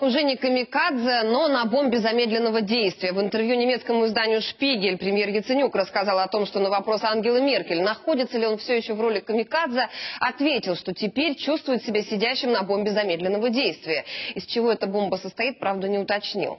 Уже не камикадзе, но на бомбе замедленного действия. В интервью немецкому изданию «Шпигель» премьер Яценюк рассказал о том, что на вопрос Ангелы Меркель, находится ли он все еще в роли камикадзе, ответил, что теперь чувствует себя сидящим на бомбе замедленного действия. Из чего эта бомба состоит, правда, не уточнил.